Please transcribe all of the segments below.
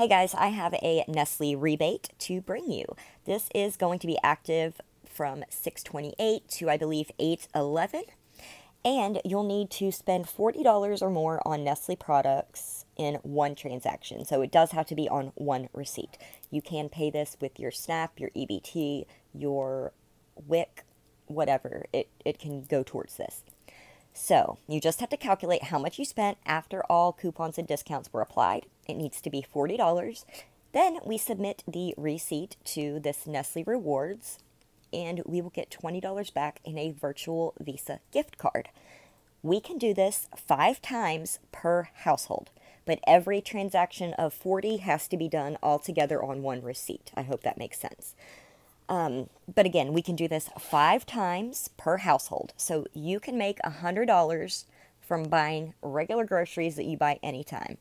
Hey guys, I have a Nestle rebate to bring you. This is going to be active from 628 to I believe 811 and you'll need to spend $40 or more on Nestle products in one transaction. So it does have to be on one receipt. You can pay this with your SNAP, your EBT, your WIC, whatever. It, it can go towards this. So you just have to calculate how much you spent after all coupons and discounts were applied. It needs to be $40. Then we submit the receipt to this Nestle Rewards and we will get $20 back in a virtual Visa gift card. We can do this five times per household, but every transaction of 40 has to be done all together on one receipt. I hope that makes sense. Um, but again, we can do this five times per household. So you can make $100 from buying regular groceries that you buy anytime.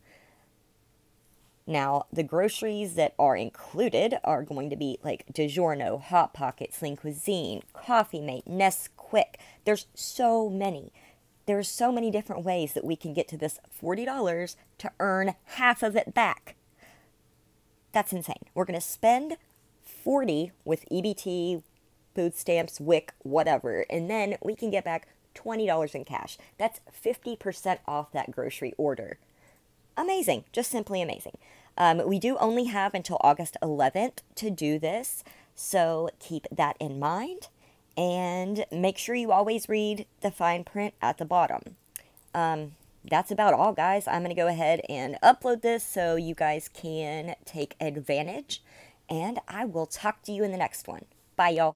Now, the groceries that are included are going to be like DiGiorno, Hot Pockets, Lean Cuisine, Coffee Mate, Nesquik. There's so many. There's so many different ways that we can get to this $40 to earn half of it back. That's insane. We're going to spend 40 with EBT, food stamps, WIC, whatever, and then we can get back $20 in cash. That's 50% off that grocery order. Amazing, just simply amazing. Um, we do only have until August 11th to do this, so keep that in mind and make sure you always read the fine print at the bottom. Um, that's about all, guys. I'm going to go ahead and upload this so you guys can take advantage and I will talk to you in the next one. Bye, y'all.